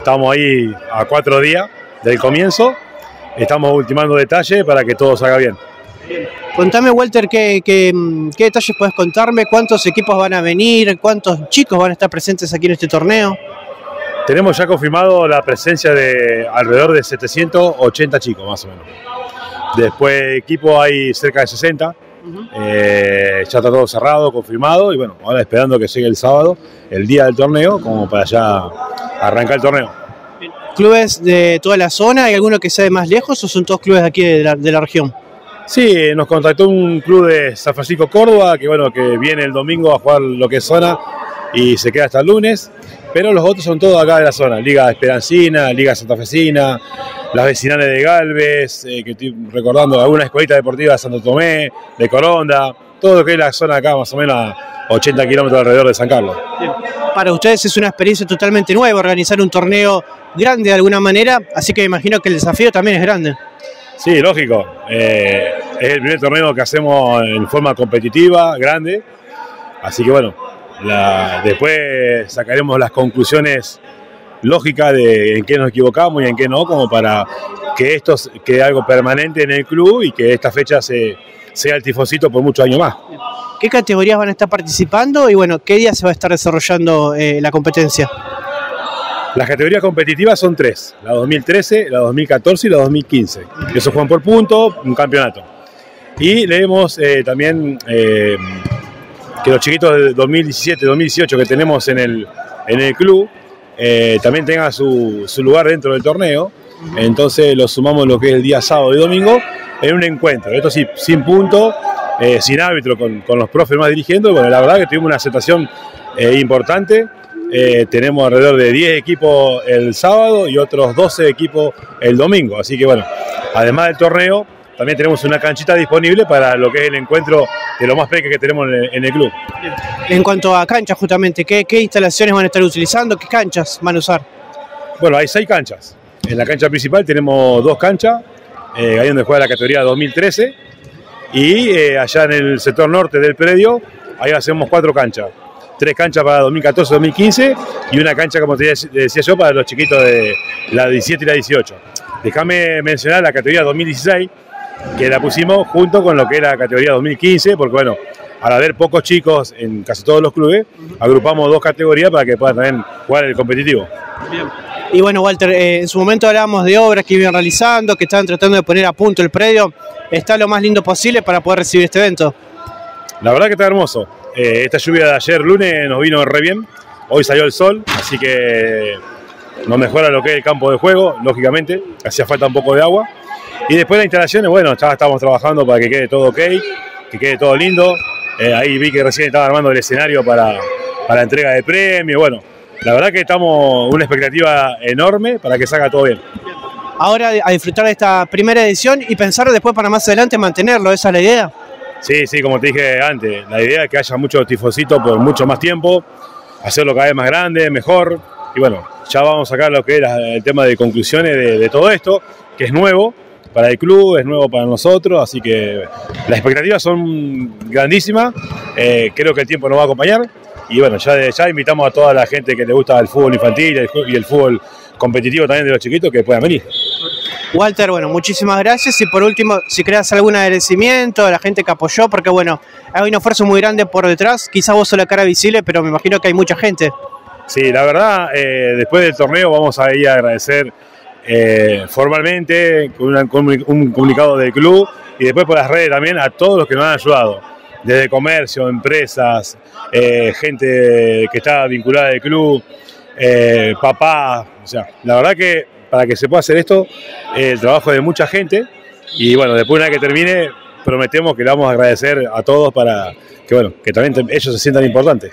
Estamos ahí a cuatro días del comienzo, estamos ultimando detalles para que todo salga bien. Contame, Walter, ¿qué, qué, qué detalles puedes contarme? ¿Cuántos equipos van a venir? ¿Cuántos chicos van a estar presentes aquí en este torneo? Tenemos ya confirmado la presencia de alrededor de 780 chicos, más o menos. Después equipo hay cerca de 60. Eh, ya está todo cerrado, confirmado y bueno, ahora esperando que llegue el sábado, el día del torneo, como para ya arrancar el torneo. ¿Clubes de toda la zona? ¿Hay alguno que sea de más lejos o son todos clubes de aquí de la, de la región? Sí, nos contactó un club de San Francisco Córdoba, que bueno, que viene el domingo a jugar lo que es zona y se queda hasta el lunes, pero los otros son todos acá de la zona, Liga Esperancina, Liga Santafesina, las vecinales de Galvez, eh, que estoy recordando alguna escuelita deportiva de Santo Tomé, de Coronda, todo lo que es la zona acá, más o menos a 80 kilómetros alrededor de San Carlos. Para ustedes es una experiencia totalmente nueva organizar un torneo grande de alguna manera, así que me imagino que el desafío también es grande. Sí, lógico. Eh, es el primer torneo que hacemos en forma competitiva, grande. Así que bueno, la, después sacaremos las conclusiones lógicas de en qué nos equivocamos y en qué no, como para que esto quede algo permanente en el club y que esta fecha se, sea el tifosito por muchos años más. ¿Qué categorías van a estar participando y bueno, qué día se va a estar desarrollando eh, la competencia? Las categorías competitivas son tres, la 2013, la 2014 y la 2015. Eso juegan por punto, un campeonato. Y leemos eh, también eh, que los chiquitos de 2017, 2018 que tenemos en el, en el club eh, también tengan su, su, lugar dentro del torneo. Entonces lo sumamos lo que es el día sábado y domingo en un encuentro. Esto sí, sin punto, eh, sin árbitro, con, con, los profes más dirigiendo. Bueno, la verdad que tuvimos una aceptación eh, importante. tenemos alrededor de 10 equipos el sábado y otros 12 equipos el domingo. Así que bueno, además del torneo, también tenemos una canchita disponible para lo que es el encuentro de lo más pequeño que tenemos en el, en el, club. En cuanto a canchas, justamente, ¿qué, ¿qué, instalaciones van a estar utilizando? ¿Qué canchas van a usar? Bueno, hay seis canchas. En la cancha principal tenemos dos canchas, eh, ahí donde juega la categoría 2013, y eh, allá en el sector norte del predio, ahí hacemos cuatro canchas. Tres canchas para 2014-2015 y una cancha, como te decía yo, para los chiquitos de la 17 y la 18. Déjame mencionar la categoría 2016, que la pusimos junto con lo que era la categoría 2015, porque bueno, al haber pocos chicos en casi todos los clubes, agrupamos dos categorías para que puedan también jugar el competitivo. Bien. Y bueno, Walter, eh, en su momento hablábamos de obras que iban realizando, que estaban tratando de poner a punto el predio. ¿Está lo más lindo posible para poder recibir este evento? La verdad que está hermoso. Eh, esta lluvia de ayer lunes nos vino re bien. Hoy salió el sol, así que nos mejora lo que es el campo de juego, lógicamente. Hacía falta un poco de agua. Y después las instalaciones, bueno, ya estamos trabajando para que quede todo ok, que quede todo lindo. Eh, ahí vi que recién estaba armando el escenario para, para entrega de premios. Bueno, la verdad que estamos una expectativa enorme para que salga todo bien. Ahora a disfrutar de esta primera edición y pensar después para más adelante mantenerlo, ¿esa es la idea? Sí, sí, como te dije antes, la idea es que haya muchos tifositos por mucho más tiempo, hacerlo cada vez más grande, mejor. Y bueno, ya vamos a sacar lo que era el tema de conclusiones de, de todo esto, que es nuevo, para el club, es nuevo para nosotros, así que las expectativas son grandísimas, eh, creo que el tiempo nos va a acompañar y bueno, ya, ya invitamos a toda la gente que le gusta el fútbol infantil y el fútbol competitivo también de los chiquitos que puedan venir. Walter, bueno, muchísimas gracias y por último, si creas algún agradecimiento a la gente que apoyó, porque bueno, hay un esfuerzo muy grande por detrás, quizás vos sos la cara visible, pero me imagino que hay mucha gente. Sí, la verdad, eh, después del torneo vamos a ir a agradecer eh, formalmente con, un comunicado del club y después por las redes también a todos los que nos han ayudado, desde comercio, empresas, eh, gente que está vinculada al club, eh, papá, o sea, la verdad que para que se pueda hacer esto, el trabajo de mucha gente y bueno, después una vez que termine, prometemos que le vamos a agradecer a todos para que bueno, que también ellos se sientan importantes.